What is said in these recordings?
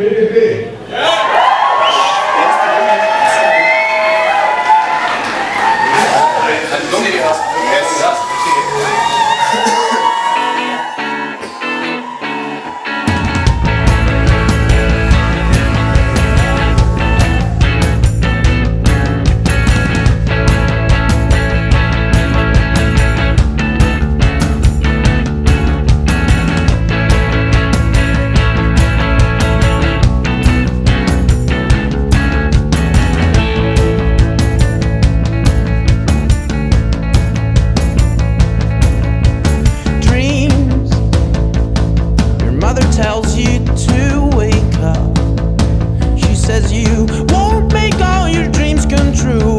PV. mother tells you to wake up. She says you won't make all your dreams come true.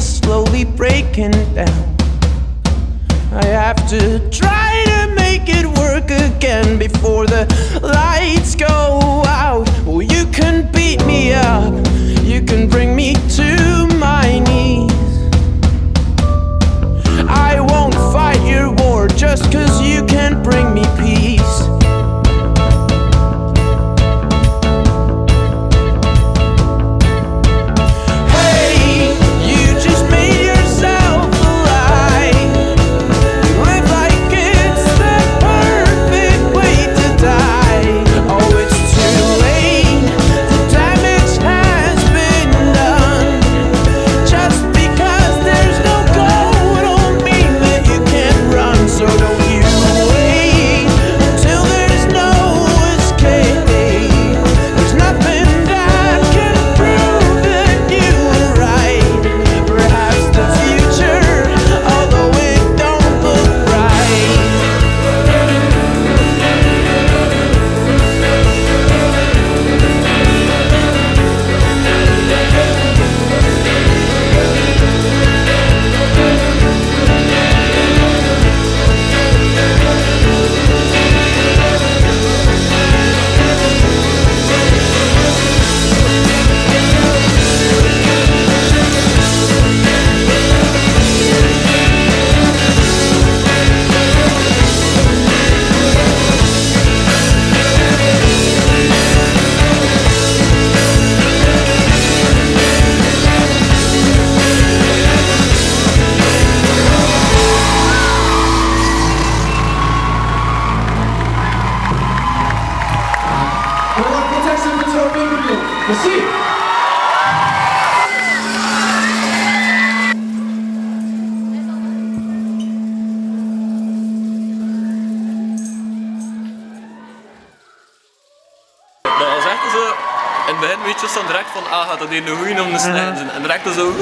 Slowly breaking down. I have to try to make it work again before the lights go out. Well, you can beat Merci. Dat was echt zo... In het begin weet je soms direct van, ah, gaat dat hier een goeie om te snijden. En direct zo...